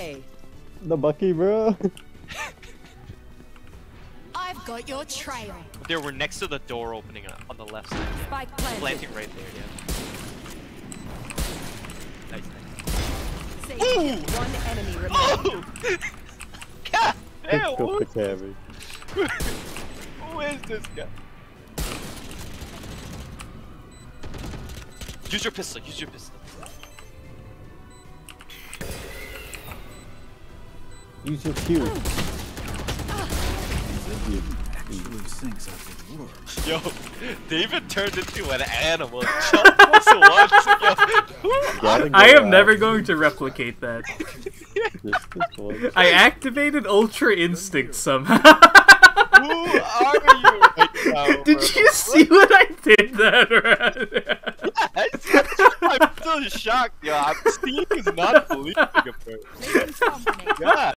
A. The Bucky, bro. I've got your trail. There, we're next to the door opening up on the left side. Yeah. Spike planted. Planting right there, yeah. Nice, nice. Save. One enemy remaining. Oh! God damn, Let's go who, who is this guy? Use your pistol, use your pistol. Use your Q. Actually thinks I could work. Yo, David turned into an animal. Jump plus one. Yo, who Gotta are- go I am out. never going to replicate that. Just this one. I activated Ultra Instinct somehow. who are you right now, Did bro? you see what I did that? Yes. I'm still shocked, yo. I'm Steve is not believing it, bro. God.